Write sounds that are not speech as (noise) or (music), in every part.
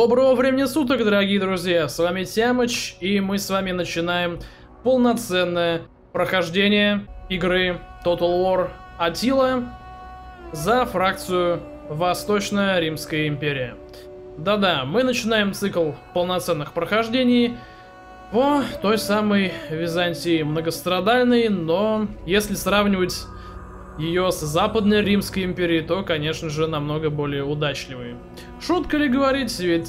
Доброго времени суток, дорогие друзья, с вами Тямыч, и мы с вами начинаем полноценное прохождение игры Total War Атила за фракцию Восточная Римская империя. Да-да, мы начинаем цикл полноценных прохождений по той самой Византии многострадальной, но если сравнивать ее с Западной Римской империей, то, конечно же, намного более удачливые. Шутка ли говорить, ведь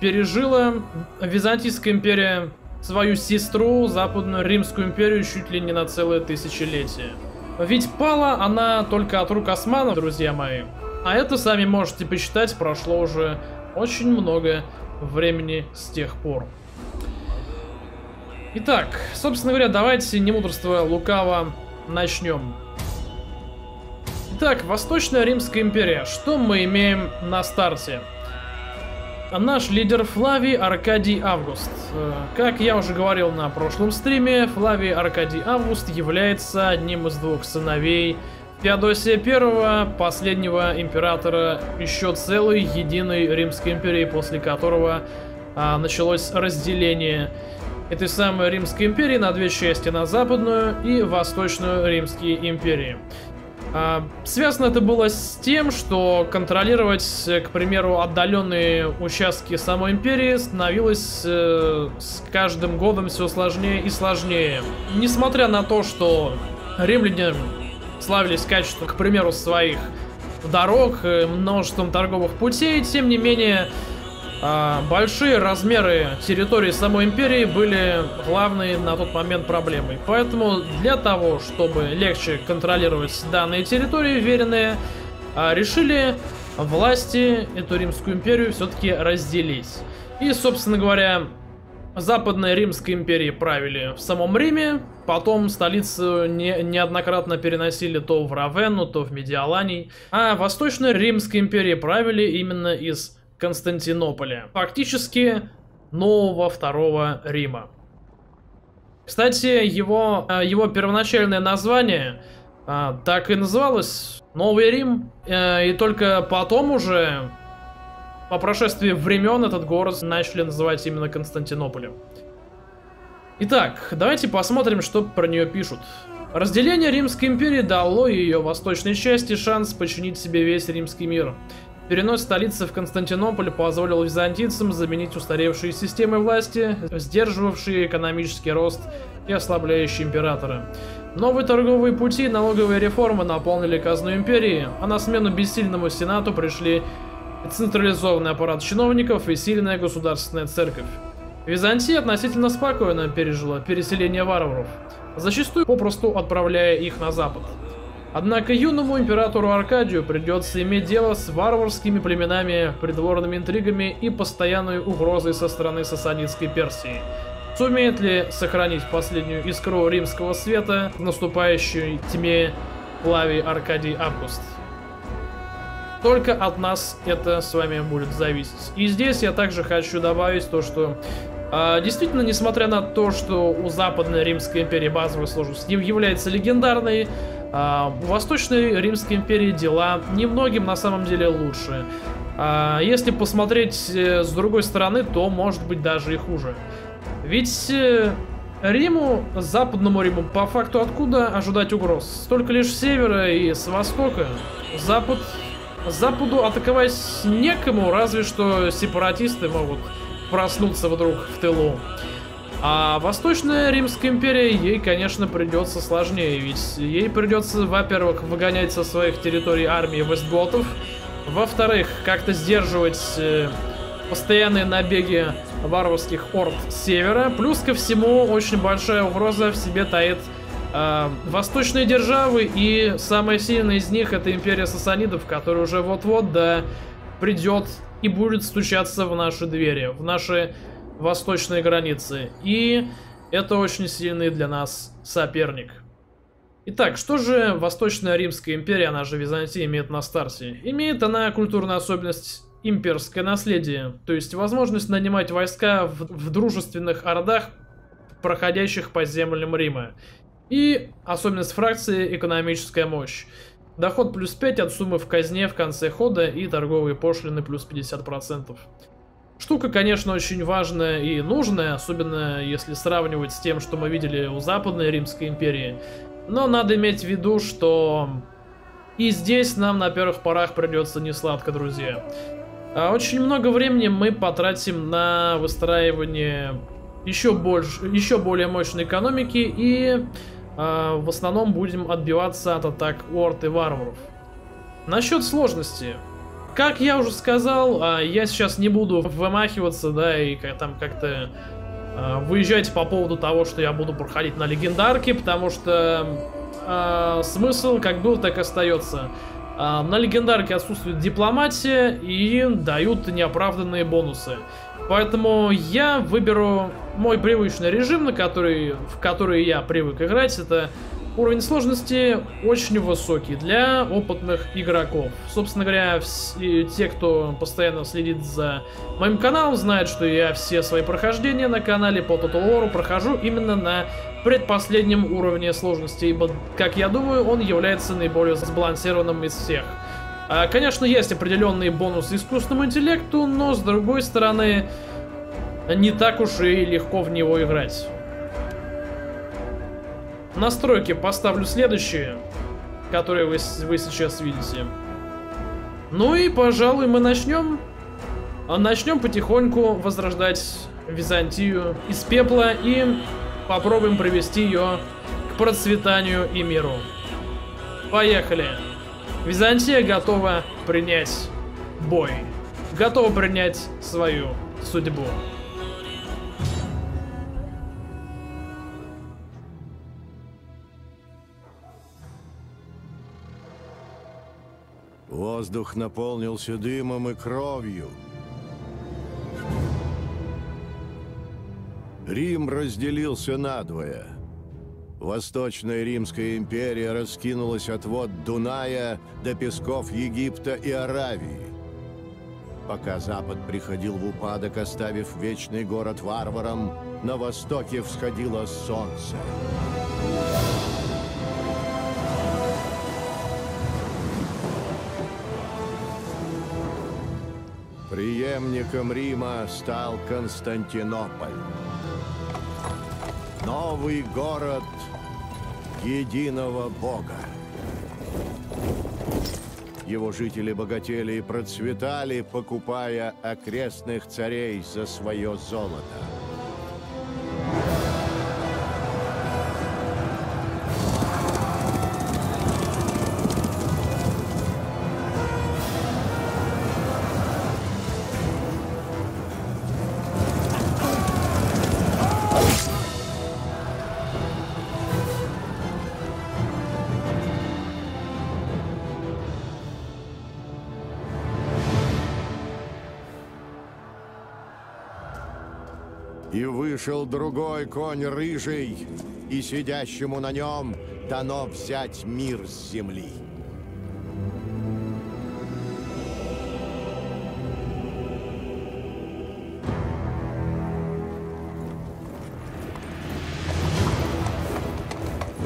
пережила Византийская империя свою сестру, Западную Римскую империю, чуть ли не на целое тысячелетие. Ведь пала она только от рук османов, друзья мои. А это, сами можете посчитать, прошло уже очень много времени с тех пор. Итак, собственно говоря, давайте, не мудрство лукаво, начнем. Итак, Восточная Римская империя. Что мы имеем на старте? Наш лидер Флавий Аркадий Август. Э, как я уже говорил на прошлом стриме, Флавий Аркадий Август является одним из двух сыновей Феодосия I, последнего императора еще целой единой Римской империи, после которого а, началось разделение этой самой Римской империи на две части, на Западную и Восточную Римские империи. А, связано это было с тем, что контролировать, к примеру, отдаленные участки самой империи становилось э, с каждым годом все сложнее и сложнее. Несмотря на то, что римляне славились качеством, к примеру, своих дорог, э, множеством торговых путей, тем не менее большие размеры территории самой империи были главной на тот момент проблемой. Поэтому для того, чтобы легче контролировать данные территории, веренные, а, решили власти эту Римскую империю все-таки разделить. И, собственно говоря, Западной Римской империи правили в самом Риме, потом столицу не, неоднократно переносили то в Равенну, то в Медиаланий, а Восточной Римской империи правили именно из Константинополя. Фактически нового второго Рима. Кстати, его, э, его первоначальное название а, так и называлось Новый Рим. Э, и только потом уже, по прошествии времен, этот город начали называть именно Константинополем. Итак, давайте посмотрим, что про нее пишут. Разделение Римской империи дало ее восточной части шанс починить себе весь римский мир. Перенос столицы в Константинополь позволил византийцам заменить устаревшие системы власти, сдерживавшие экономический рост и ослабляющие императора. Новые торговые пути и налоговые реформы наполнили казну империи, а на смену бессильному сенату пришли централизованный аппарат чиновников и сильная государственная церковь. Византия относительно спокойно пережила переселение варваров, зачастую попросту отправляя их на запад. Однако юному императору Аркадию придется иметь дело с варварскими племенами, придворными интригами и постоянной угрозой со стороны сасанидской Персии. Сумеет ли сохранить последнюю искру римского света в наступающей тьме Флавий Аркадий Август? Только от нас это с вами будет зависеть. И здесь я также хочу добавить то, что э, действительно, несмотря на то, что у Западной Римской империи базовая сложность является легендарной, а, у Восточной Римской империи дела немногим на самом деле лучше. А, если посмотреть э, с другой стороны, то может быть даже и хуже. Ведь э, Риму, Западному Риму, по факту откуда ожидать угроз? Только лишь с севера и с востока. Запад, Западу атаковать некому, разве что сепаратисты могут проснуться вдруг в тылу. А Восточная Римская империя, ей, конечно, придется сложнее, ведь ей придется, во-первых, выгонять со своих территорий армии вестготов, во-вторых, как-то сдерживать э, постоянные набеги варварских орд с севера, плюс ко всему очень большая угроза в себе таит э, восточные державы, и самая сильная из них это империя сасанидов, которая уже вот-вот, да, придет и будет стучаться в наши двери, в наши восточные границы. И это очень сильный для нас соперник. Итак, что же Восточная Римская империя, она же Византия, имеет на старте? Имеет она культурную особенность имперское наследие, то есть возможность нанимать войска в, в дружественных ордах, проходящих по землям Рима. И особенность фракции экономическая мощь. Доход плюс 5 от суммы в казне в конце хода и торговые пошлины плюс 50%. Штука, конечно, очень важная и нужная, особенно если сравнивать с тем, что мы видели у Западной Римской империи. Но надо иметь в виду, что и здесь нам на первых порах придется не сладко, друзья. А очень много времени мы потратим на выстраивание еще, больше, еще более мощной экономики и э, в основном будем отбиваться от атак орд и варваров. Насчет сложности. Как я уже сказал, э, я сейчас не буду вымахиваться, да, и там как-то э, выезжать по поводу того, что я буду проходить на легендарке, потому что э, смысл как был, так остается. На легендарке отсутствует дипломатия и дают неоправданные бонусы. Поэтому я выберу мой привычный режим, на который, в который я привык играть. Это уровень сложности очень высокий для опытных игроков. Собственно говоря, те, кто постоянно следит за моим каналом, знают, что я все свои прохождения на канале по Total War прохожу именно на предпоследнем уровне сложности, ибо, как я думаю, он является наиболее сбалансированным из всех. А, конечно, есть определенные бонусы искусственному интеллекту, но, с другой стороны, не так уж и легко в него играть. Настройки поставлю следующие, которые вы, вы сейчас видите. Ну и, пожалуй, мы начнем. А начнем потихоньку возрождать Византию из пепла и попробуем привести ее к процветанию и миру. Поехали! Византия готова принять бой. Готова принять свою судьбу. Воздух наполнился дымом и кровью. Рим разделился надвое. Восточная Римская империя раскинулась от вод Дуная до песков Египта и Аравии. Пока Запад приходил в упадок, оставив вечный город варварам, на востоке всходило солнце. Преемником Рима стал Константинополь. Новый город единого Бога. Его жители богатели и процветали, покупая окрестных царей за свое золото. Вышел другой конь рыжий, и сидящему на нем дано взять мир с земли.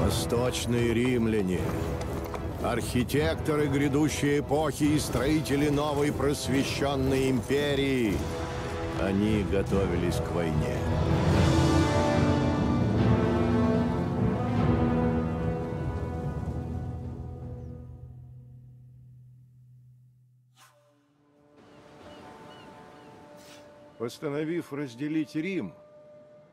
Восточные римляне, архитекторы грядущей эпохи и строители новой просвещенной империи — они готовились к войне. Постановив разделить Рим,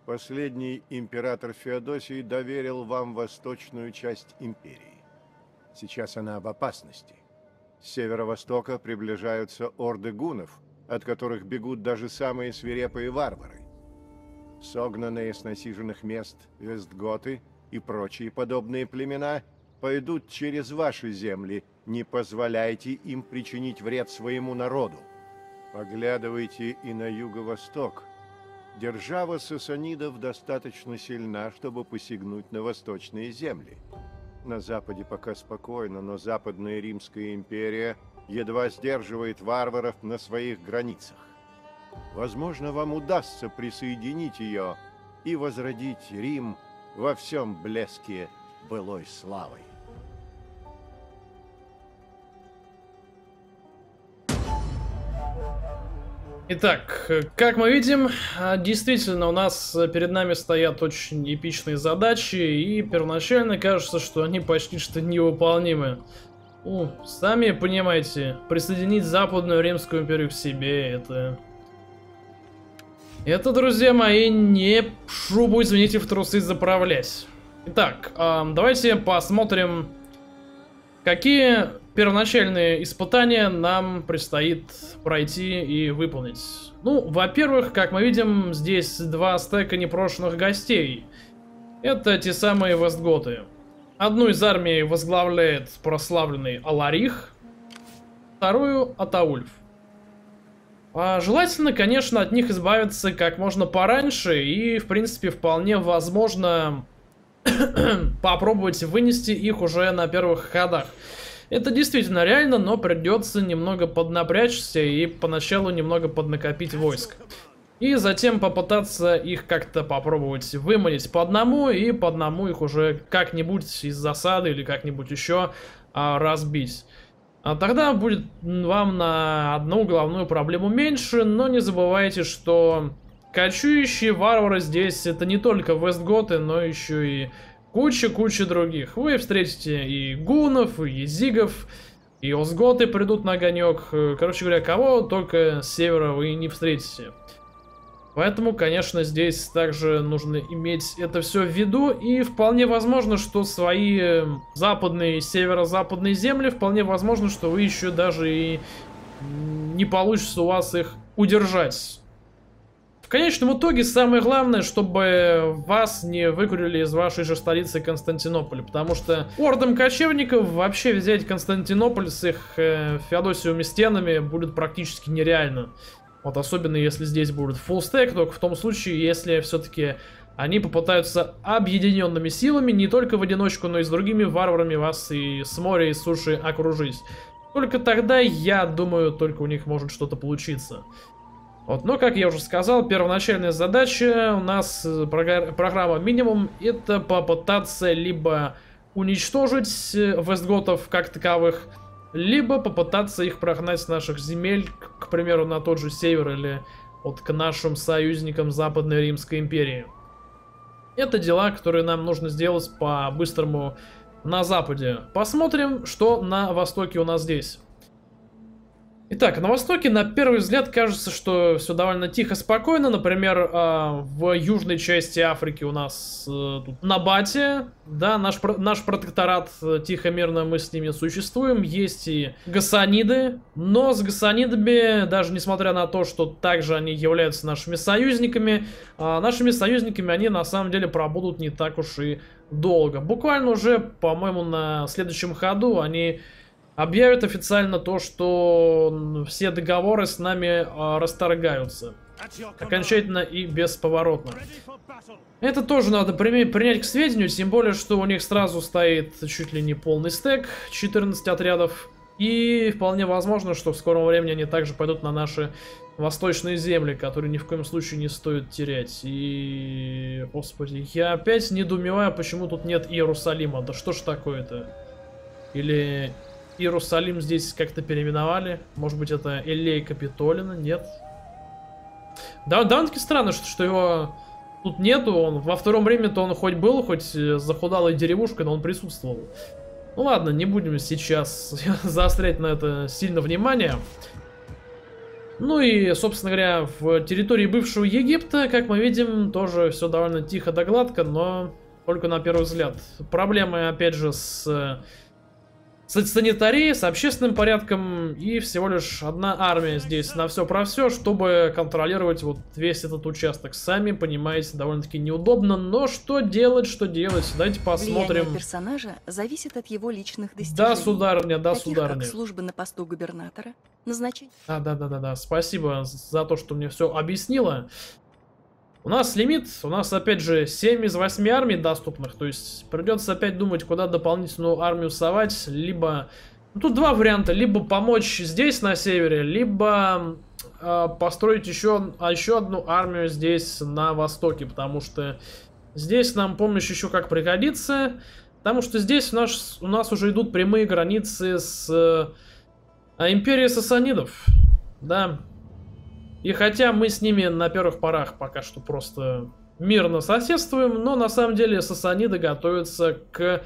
последний император Феодосий доверил вам восточную часть империи. Сейчас она в опасности. С северо-востока приближаются орды гунов – от которых бегут даже самые свирепые варвары. Согнанные с насиженных мест вестготы и прочие подобные племена пойдут через ваши земли, не позволяйте им причинить вред своему народу. Поглядывайте и на юго-восток. Держава сасанидов достаточно сильна, чтобы посягнуть на восточные земли. На западе пока спокойно, но западная Римская империя – едва сдерживает варваров на своих границах. Возможно, вам удастся присоединить ее и возродить Рим во всем блеске былой славой. Итак, как мы видим, действительно у нас перед нами стоят очень эпичные задачи, и первоначально кажется, что они почти что невыполнимы. Ну, сами понимаете, присоединить Западную Римскую империю к себе, это... Это, друзья мои, не шубу, извините, в трусы заправлять. Итак, давайте посмотрим, какие первоначальные испытания нам предстоит пройти и выполнить. Ну, во-первых, как мы видим, здесь два стека непрошенных гостей. Это те самые Вестготы. Одну из армий возглавляет прославленный Аларих, вторую Атаульф. А желательно, конечно, от них избавиться как можно пораньше и, в принципе, вполне возможно (coughs) попробовать вынести их уже на первых ходах. Это действительно реально, но придется немного поднапрячься и поначалу немного поднакопить войск. И затем попытаться их как-то попробовать выманить по одному, и по одному их уже как-нибудь из засады или как-нибудь еще а, разбить. А тогда будет вам на одну главную проблему меньше, но не забывайте, что кочующие варвары здесь это не только Вестготы, но еще и куча-куча других. Вы встретите и гунов, и езигов, и осготы придут на огонек. Короче говоря, кого только с севера вы не встретите. Поэтому, конечно, здесь также нужно иметь это все в виду. И вполне возможно, что свои западные и северо-западные земли, вполне возможно, что вы еще даже и не получится у вас их удержать конечном итоге самое главное, чтобы вас не выкурили из вашей же столицы Константинополя, потому что ордам кочевников вообще взять Константинополь с их э, Феодосиевыми стенами будет практически нереально. Вот особенно если здесь будет full стек, только в том случае, если все-таки они попытаются объединенными силами не только в одиночку, но и с другими варварами вас и с моря, и с суши окружить. Только тогда, я думаю, только у них может что-то получиться. Вот, но, как я уже сказал, первоначальная задача у нас, э, программа минимум, это попытаться либо уничтожить э, вестготов как таковых, либо попытаться их прогнать с наших земель, к примеру, на тот же север или вот к нашим союзникам Западной Римской империи. Это дела, которые нам нужно сделать по-быстрому на западе. Посмотрим, что на востоке у нас здесь. Итак, на востоке на первый взгляд кажется, что все довольно тихо, спокойно. Например, а, в южной части Африки у нас э, тут Набате, да, наш, наш протекторат, э, тихо, мирно мы с ними существуем. Есть и гасаниды, но с гасанидами, даже несмотря на то, что также они являются нашими союзниками, а, нашими союзниками они на самом деле пробудут не так уж и долго. Буквально уже, по-моему, на следующем ходу они объявят официально то, что все договоры с нами э, расторгаются. Окончательно и бесповоротно. Это тоже надо принять к сведению, тем более, что у них сразу стоит чуть ли не полный стек, 14 отрядов. И вполне возможно, что в скором времени они также пойдут на наши восточные земли, которые ни в коем случае не стоит терять. И... Господи, я опять недоумеваю, почему тут нет Иерусалима. Да что ж такое-то? Или Иерусалим здесь как-то переименовали. Может быть, это Элей Капитолина? Нет. Да, довольно-таки странно, что, что его тут нету. Он во втором Риме-то он хоть был, хоть э, захудалой деревушкой, но он присутствовал. Ну ладно, не будем сейчас (laughs) заострять на это сильно внимание. Ну и, собственно говоря, в территории бывшего Египта, как мы видим, тоже все довольно тихо да гладко, но только на первый взгляд. Проблемы, опять же, с с санитарией, с общественным порядком и всего лишь одна армия здесь на все про все, чтобы контролировать вот весь этот участок. Сами понимаете, довольно-таки неудобно, но что делать, что делать? Давайте посмотрим. Влияние персонажа зависит от его личных достижений. Да, сударыня, да, таких сударыня. как служба на посту губернатора, назначение... Да, да, да, да, да. Спасибо за то, что мне все объяснила. У нас лимит, у нас опять же 7 из 8 армий доступных, то есть придется опять думать, куда дополнительную армию совать, либо... Ну, тут два варианта, либо помочь здесь на севере, либо э, построить еще, а еще одну армию здесь на востоке, потому что здесь нам помощь еще как пригодится, потому что здесь у нас, у нас уже идут прямые границы с э, империей сасанидов, да, И хотя мы с ними на первых порах пока что просто мирно соседствуем, но на самом деле Сасаниды готовятся к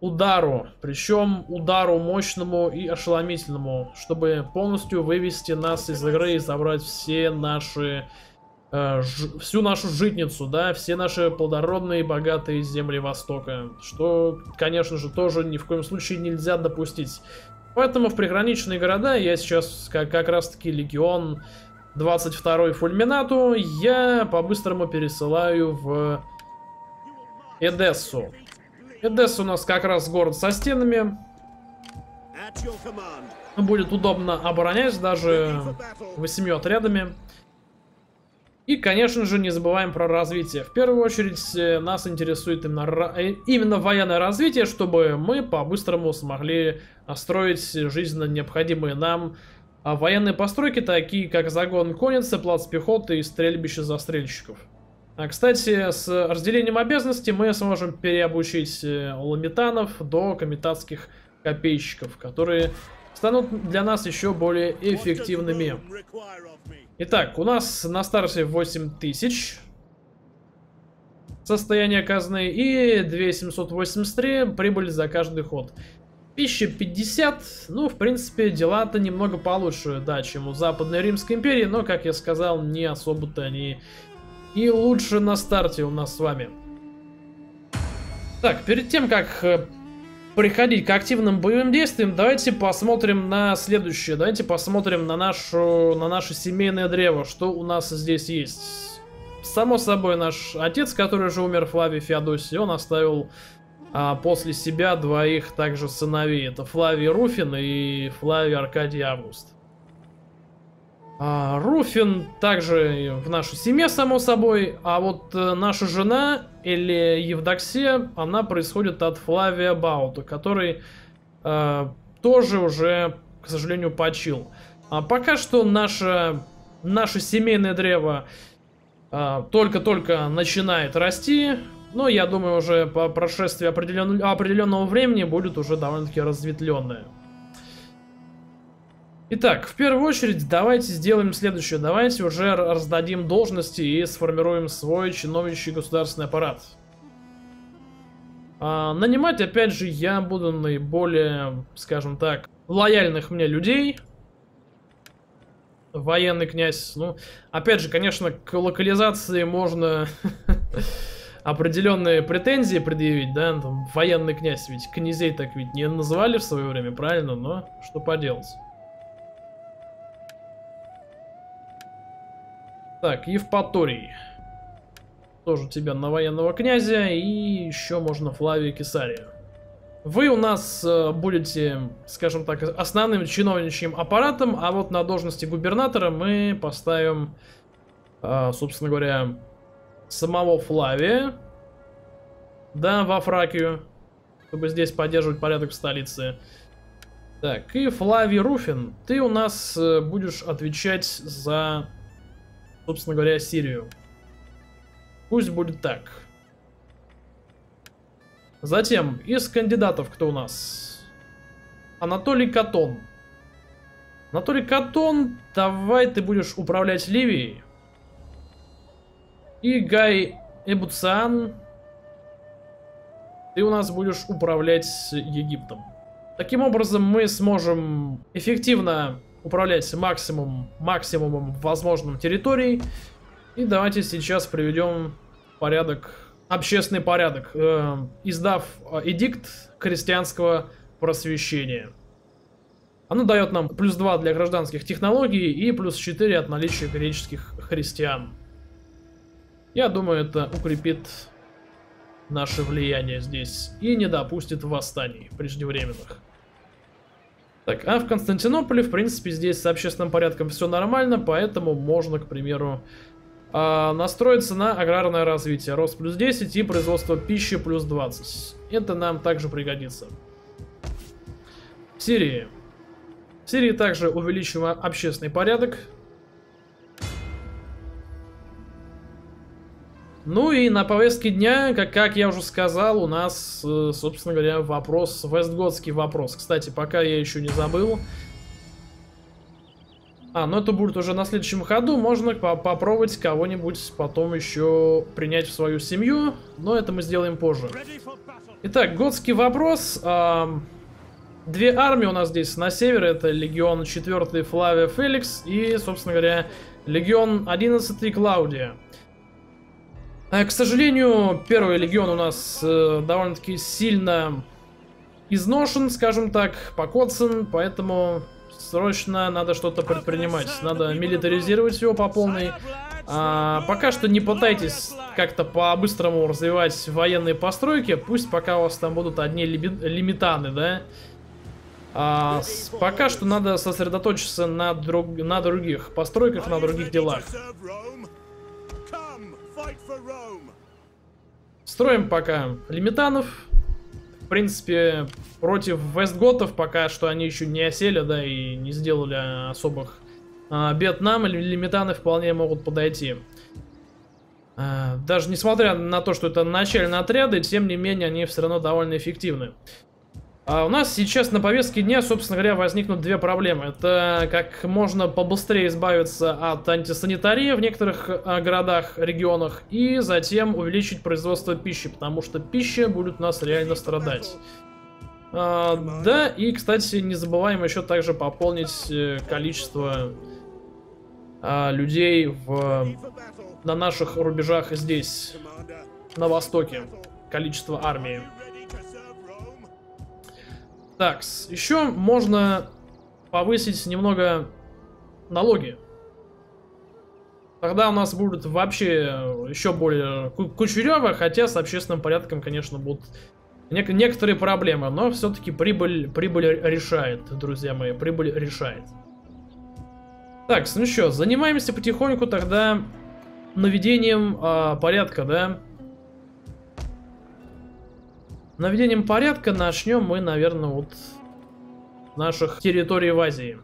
удару, причем удару мощному и ошеломительному, чтобы полностью вывести нас из игры и забрать все наши э, ж, всю нашу житницу, да, все наши плодородные и богатые земли Востока, что, конечно же, тоже ни в коем случае нельзя допустить. Поэтому в приграничные города я сейчас как, как раз таки легион 22 фульминату я по-быстрому пересылаю в Эдессу. Эдесса у нас как раз город со стенами. Будет удобно оборонять даже восемью отрядами. И, конечно же, не забываем про развитие. В первую очередь, э, нас интересует именно, э, именно военное развитие, чтобы мы по-быстрому смогли строить жизненно необходимые нам а военные постройки, такие как загон конницы, плац пехоты и стрельбище застрельщиков. А, кстати, с разделением обязанностей мы сможем переобучить э, ламитанов до комитатских копейщиков, которые станут для нас еще более эффективными. Итак, у нас на старте 8000 состояние казны и 2783 прибыль за каждый ход. 1050, ну, в принципе, дела-то немного получше, да, чем у Западной Римской империи, но, как я сказал, не особо-то они и лучше на старте у нас с вами. Так, перед тем, как э, приходить к активным боевым действиям, давайте посмотрим на следующее. Давайте посмотрим на, нашу, на наше семейное древо, что у нас здесь есть. Само собой, наш отец, который уже умер, Флавий Феодосий, он оставил а, после себя двоих также сыновей. Это Флавий Руфин и Флавий Аркадий Август. А, Руфин также в нашей семье, само собой, а вот э, наша жена, или Евдоксия, она происходит от Флавия Баута, который э, тоже уже, к сожалению, почил. А пока что наше, наше семейное древо а, только-только э, начинает расти, но я думаю, уже по прошествии определен... определенного времени будет уже довольно-таки разветвленное. Итак, в первую очередь давайте сделаем следующее. Давайте уже раздадим должности и сформируем свой чиновничий государственный аппарат. А, нанимать, опять же, я буду наиболее, скажем так, лояльных мне людей. Военный князь. Ну, опять же, конечно, к локализации можно (laughs) определенные претензии предъявить, да, там, военный князь, ведь князей так ведь не называли в свое время, правильно, но что поделать. Так, Евпаторий. Тоже тебя на военного князя, и еще можно Флавия Кесария. Вы у нас э, будете, скажем так, основным чиновничьим аппаратом, а вот на должности губернатора мы поставим, э, собственно говоря, самого Флавия, да, во Фракию, чтобы здесь поддерживать порядок в столице. Так, и Флавий Руфин, ты у нас э, будешь отвечать за, собственно говоря, Сирию. Пусть будет так. Затем, из кандидатов кто у нас? Анатолий Катон. Анатолий Катон, давай ты будешь управлять Ливией. И Гай Эбуциан, ты у нас будешь управлять Египтом. Таким образом, мы сможем эффективно управлять максимум, максимумом возможным территорий. И давайте сейчас приведем порядок, общественный порядок, э, издав э, эдикт христианского просвещения. Оно дает нам плюс 2 для гражданских технологий и плюс 4 от наличия греческих христиан. Я думаю, это укрепит наше влияние здесь и не допустит восстаний преждевременных. Так, а в Константинополе, в принципе, здесь с общественным порядком все нормально, поэтому можно, к примеру, э, настроиться на аграрное развитие. Рост плюс 10 и производство пищи плюс 20. Это нам также пригодится. В Сирии. В Сирии также увеличиваем общественный порядок. Ну и на повестке дня, как, как я уже сказал, у нас, э, собственно говоря, вопрос, вестготский вопрос. Кстати, пока я еще не забыл, А, ну это будет уже на следующем ходу. Можно по попробовать кого-нибудь потом еще принять в свою семью. Но это мы сделаем позже. Итак, готский вопрос. Две армии у нас здесь на севере. Это легион 4 Флавия Феликс и, собственно говоря, легион 11 Клаудия. А, к сожалению, первый легион у нас э, довольно-таки сильно изношен, скажем так, покоцан, поэтому срочно надо что-то предпринимать. Надо милитаризировать его по полной. А, пока что не пытайтесь как-то по-быстрому развивать военные постройки. Пусть пока у вас там будут одни лимитаны, да? А, с, пока что надо сосредоточиться на, друг, на других постройках, на других делах. Строим пока лимитанов принципе, против Вестготов пока что они еще не осели, да, и не сделали особых а, бед нам, лимитаны вполне могут подойти. А, даже несмотря на то, что это начальные отряды, тем не менее они все равно довольно эффективны. А у нас сейчас на повестке дня, собственно говоря, возникнут две проблемы. Это как можно побыстрее избавиться от антисанитарии в некоторых а, городах, регионах, и затем увеличить производство пищи, потому что пища будет у нас реально страдать. А, да, и, кстати, не забываем еще также пополнить э, количество а, людей в, на наших рубежах здесь, на востоке. Количество армии. Так, еще можно повысить немного налоги. Тогда у нас будет вообще еще более кучеряво, хотя с общественным порядком, конечно, будут нек некоторые проблемы, но все-таки прибыль, прибыль решает, друзья мои, прибыль решает. Так, ну что, занимаемся потихоньку тогда наведением э, порядка, да? Наведением порядка начнем мы, наверное, вот наших территорий в Азии.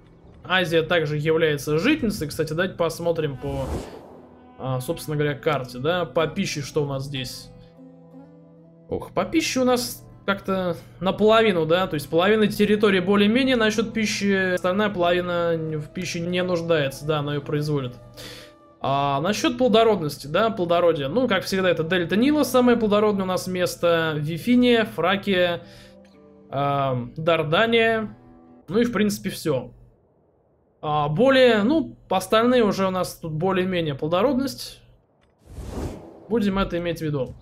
Азия также является жительницей. Кстати, давайте посмотрим по, а, собственно говоря, карте, да, по пище, что у нас здесь. Ох, по пище у нас как-то наполовину, да, то есть половина территории более-менее насчет пищи, остальная половина в пище не нуждается, да, она ее производит. А насчет плодородности, да, плодородия. Ну, как всегда, это Дельта Нила, самое плодородное у нас место. Вифиния, Фракия, э, Дардания. Ну и, в принципе, все. А более, ну, остальные уже у нас тут более-менее плодородность. Будем это иметь в виду.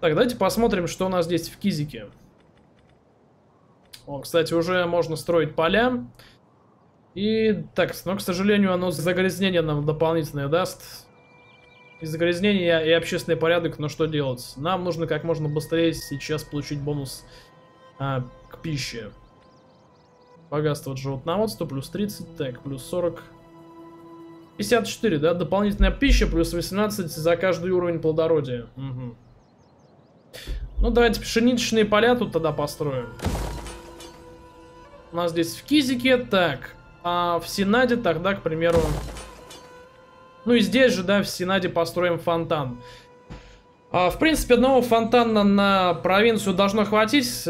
Так, давайте посмотрим, что у нас здесь в Кизике. О, кстати, уже можно строить поля. И так, но, к сожалению, оно загрязнение нам дополнительное даст. И загрязнение, и общественный порядок, но что делать? Нам нужно как можно быстрее сейчас получить бонус а, к пище. Богатство от животноводства, плюс 30, так, плюс 40. 54, да? Дополнительная пища, плюс 18 за каждый уровень плодородия. Угу. Ну, давайте пшеничные поля тут тогда построим. У нас здесь в Кизике, так, а в Сенаде тогда, к примеру... Ну и здесь же, да, в Сенаде построим фонтан. А, в принципе, одного фонтана на провинцию должно хватить.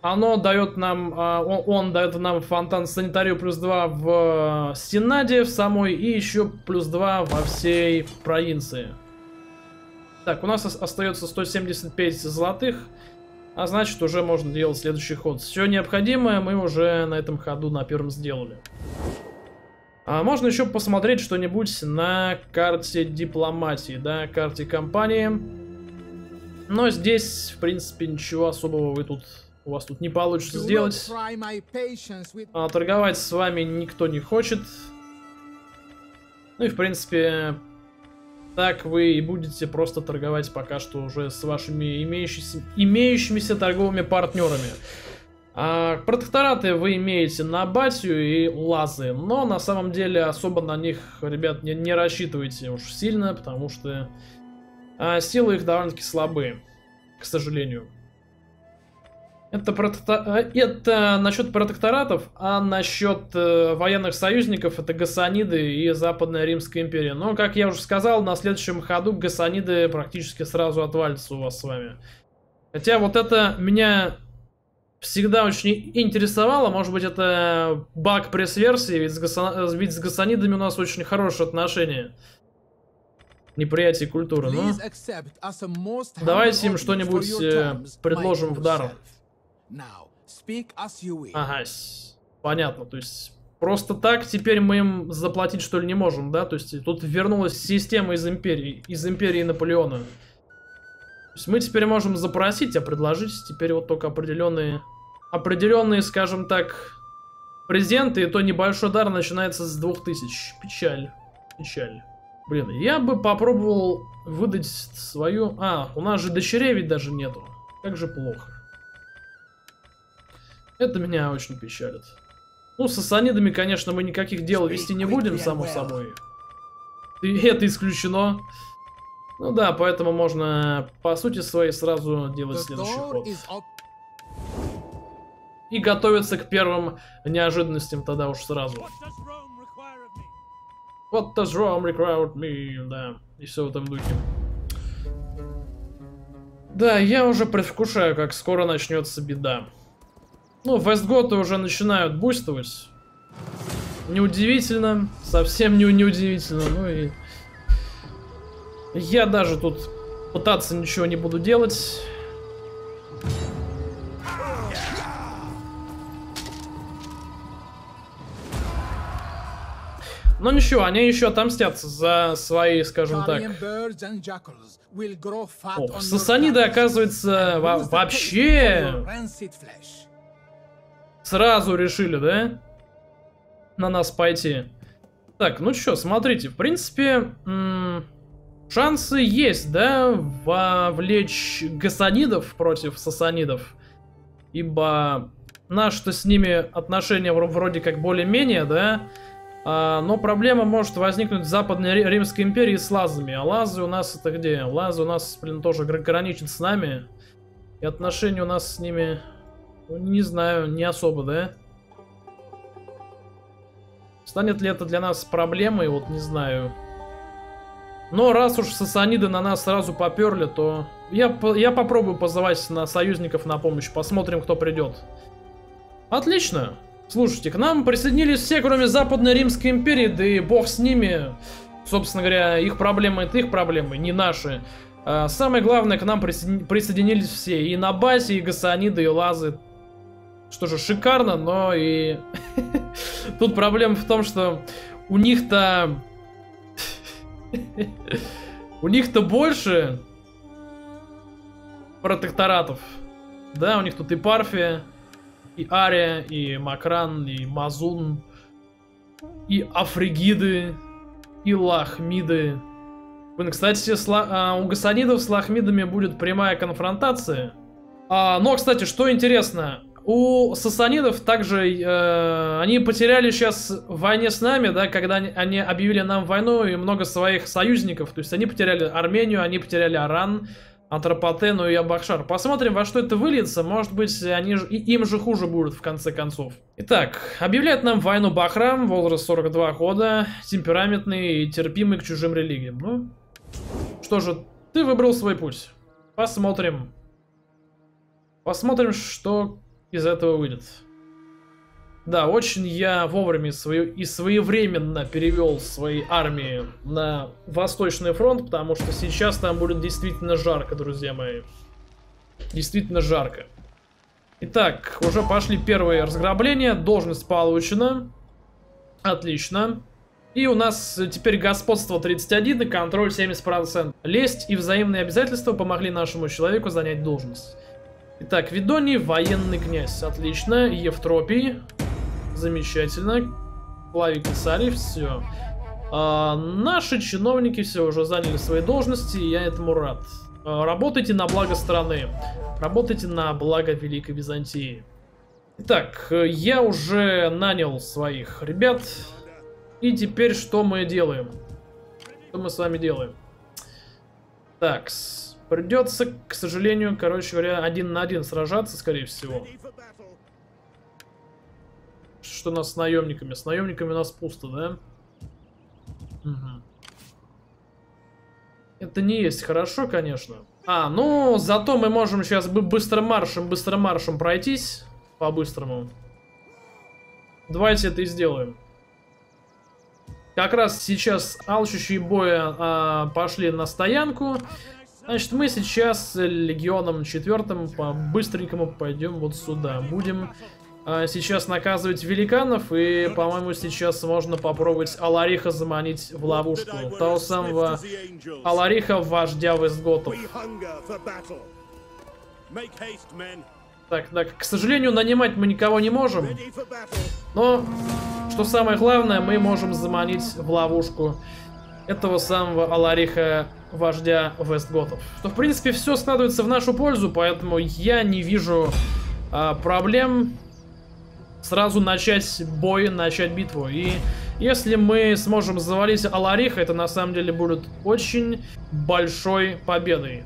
Оно дает нам, а, он, он дает нам фонтан санитарию плюс 2 в Сенаде в самой и еще плюс 2 во всей провинции. Так, у нас остается 175 золотых. А значит, уже можно делать следующий ход. Все необходимое мы уже на этом ходу на первом сделали. А можно еще посмотреть что-нибудь на карте дипломатии, да, карте компании. Но здесь, в принципе, ничего особого вы тут у вас тут не получится сделать. А, торговать с вами никто не хочет. Ну и, в принципе, так вы и будете просто торговать пока что уже с вашими имеющимися, имеющимися торговыми партнерами. А, протектораты вы имеете на Батию и Лазы, но на самом деле особо на них, ребят, не, не рассчитывайте уж сильно, потому что а, силы их довольно-таки слабые, к сожалению. Это, протекто... это насчет протекторатов, а насчет э, военных союзников это Гасаниды и Западная Римская империя. Но, как я уже сказал, на следующем ходу Гасаниды практически сразу отвалятся у вас с вами. Хотя вот это меня всегда очень интересовало. Может быть, это баг пресс-версии, ведь с, гаса... ведь с гасанидами у нас очень хорошие отношения. Неприятие культуры. Ну, давайте им что-нибудь э, предложим в дар. Ага, понятно. То есть Просто так теперь мы им заплатить что ли не можем, да? То есть тут вернулась система из империи, из империи Наполеона. То есть мы теперь можем запросить, а предложить теперь вот только определенные, определенные, скажем так, презенты, и то небольшой дар начинается с 2000. Печаль, печаль. Блин, я бы попробовал выдать свою... А, у нас же дочерей ведь даже нету. Как же плохо. Это меня очень печалит. Ну, с ассанидами, конечно, мы никаких дел вести не будем, само собой. И это исключено. Ну да, поэтому можно, по сути своей, сразу делать следующий ход. И готовиться к первым неожиданностям тогда уж сразу. What does Rome require of me? Да, и все в этом духе. Да, я уже предвкушаю, как скоро начнется беда. Ну, Вестготы уже начинают буйствовать. Неудивительно, совсем не, неудивительно. Ну и я даже тут пытаться ничего не буду делать. Но ничего, они еще отомстятся за свои, скажем так. Ох, сасаниды, оказывается, во вообще Сразу решили, да? На нас пойти. Так, ну что, смотрите, в принципе, шансы есть, да, вовлечь гасанидов против сасанидов. Ибо наши-то с ними отношения вроде как более-менее, да, а, но проблема может возникнуть в Западной Римской империи с лазами. А лазы у нас это где? Лазы у нас, блин, тоже граничат с нами. И отношения у нас с ними ну, не знаю, не особо, да? Станет ли это для нас проблемой, вот не знаю. Но раз уж сасаниды на нас сразу поперли, то я, я попробую позывать на союзников на помощь. Посмотрим, кто придет. Отлично. Слушайте, к нам присоединились все, кроме Западной Римской империи, да и бог с ними. Собственно говоря, их проблемы это их проблемы, не наши. А, самое главное, к нам присоединились все. И на базе, и гасаниды, и лазы. Что же, шикарно, но и... (laughs) Тут проблема в том, что у них-то... (laughs) у них-то больше протекторатов. Да, у них тут и Парфия, и Ария, и Макран, и Мазун, и Афригиды, и Лахмиды. Блин, кстати, а, у Гасанидов с Лахмидами будет прямая конфронтация. А, но, кстати, что интересно, у сасанидов также, э, они потеряли сейчас в войне с нами, да, когда они, они объявили нам войну и много своих союзников. То есть они потеряли Армению, они потеряли Аран, Антропотену и Абахшар. Посмотрим, во что это выльется. Может быть, они, им же хуже будет в конце концов. Итак, объявляет нам войну Бахрам, возраст 42 года, темпераментный и терпимый к чужим религиям. Ну, что же, ты выбрал свой путь. Посмотрим. Посмотрим, что из этого выйдет. Да, очень я вовремя свою, и своевременно перевел свои армии на Восточный фронт, потому что сейчас там будет действительно жарко, друзья мои. Действительно жарко. Итак, уже пошли первые разграбления, должность получена. Отлично. И у нас теперь господство 31 и контроль 70%. Лесть и взаимные обязательства помогли нашему человеку занять должность. Итак, Видоний, военный князь. Отлично. Евтропий. Замечательно. Плавик Кесарий, все. А, наши чиновники все уже заняли свои должности, и я этому рад. А, работайте на благо страны. Работайте на благо Великой Византии. Итак, я уже нанял своих ребят. И теперь что мы делаем? Что мы с вами делаем? Такс. Придется, к сожалению, короче говоря, один на один сражаться, скорее всего. Что у нас с наемниками? С наемниками у нас пусто, да? Угу. Это не есть хорошо, конечно. А, ну, зато мы можем сейчас быстро маршем, быстро маршем пройтись. по-быстрому. Давайте это и сделаем. Как раз сейчас алчущие боя а, пошли на стоянку. Значит, мы сейчас с легионом четвертым по-быстренькому пойдем вот сюда. Будем а, сейчас наказывать великанов, и, по-моему, сейчас можно попробовать Алариха заманить в ловушку. Того самого Алариха, вождя Вестготов. Так, так, к сожалению, нанимать мы никого не можем. Но, что самое главное, мы можем заманить в ловушку этого самого Алариха, вождя Вестготов. Что, в принципе, все складывается в нашу пользу, поэтому я не вижу а, проблем сразу начать бой, начать битву. И если мы сможем завалить Алариха, это на самом деле будет очень большой победой.